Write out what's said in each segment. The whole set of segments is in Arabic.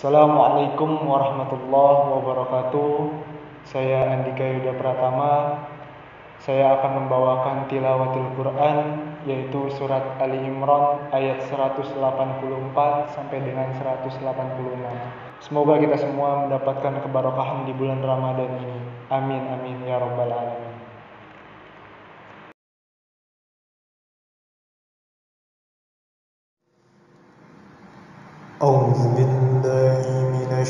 Assalamualaikum warahmatullahi wabarakatuh. Saya Andika Yuda Pratama. Saya akan membawakan tilawatul Quran yaitu surat Ali Imran ayat 184 sampai dengan 186. Semoga kita semua mendapatkan keberkahan di bulan Ramadan ini. Amin amin ya rabbal alamin. أعوذ بالله من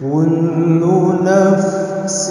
كل نفس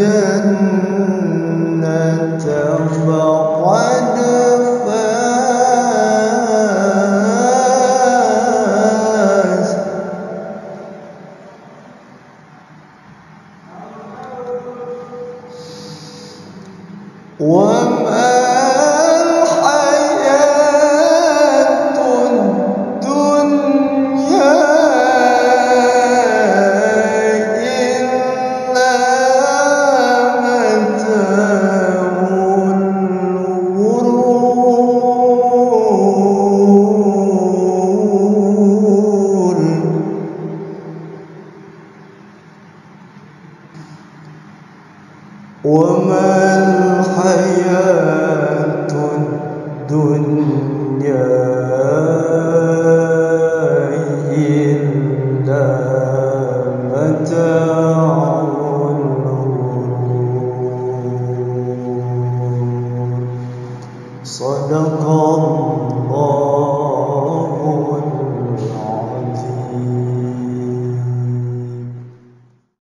الجنة وما الحياة الدنيا إلا متاع الغرور. صدق